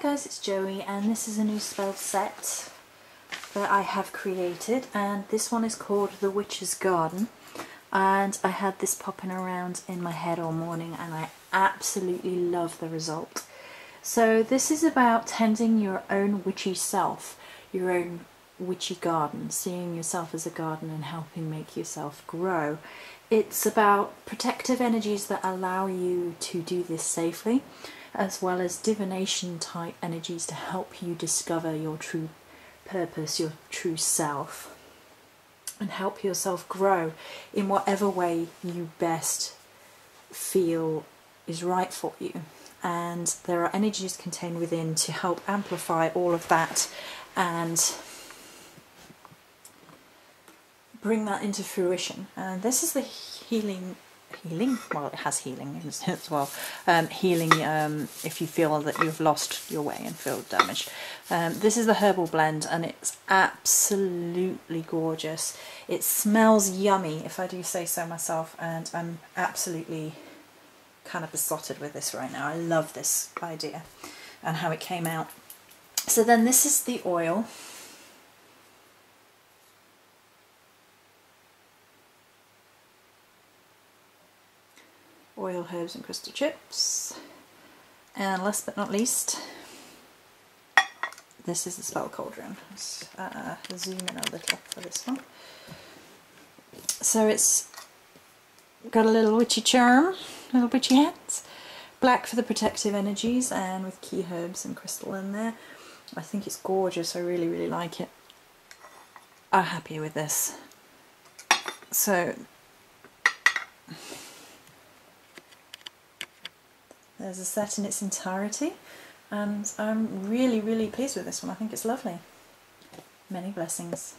guys, it's Joey and this is a new spell set that I have created and this one is called The Witch's Garden and I had this popping around in my head all morning and I absolutely love the result. So this is about tending your own witchy self, your own witchy garden, seeing yourself as a garden and helping make yourself grow. It's about protective energies that allow you to do this safely as well as divination type energies to help you discover your true purpose, your true self, and help yourself grow in whatever way you best feel is right for you. And there are energies contained within to help amplify all of that and bring that into fruition. And this is the healing healing. Well, it has healing as well. Um, healing um, if you feel that you've lost your way and feel damaged. Um, this is the herbal blend and it's absolutely gorgeous. It smells yummy, if I do say so myself, and I'm absolutely kind of besotted with this right now. I love this idea and how it came out. So then this is the oil. Oil, herbs and crystal chips. And last but not least, this is the spell cauldron. Let's uh, zoom in a little for this one. So it's got a little witchy charm, little witchy hats. Black for the protective energies and with key herbs and crystal in there. I think it's gorgeous, I really really like it. I'm happy with this. So There's a set in its entirety and I'm really really pleased with this one. I think it's lovely. Many blessings.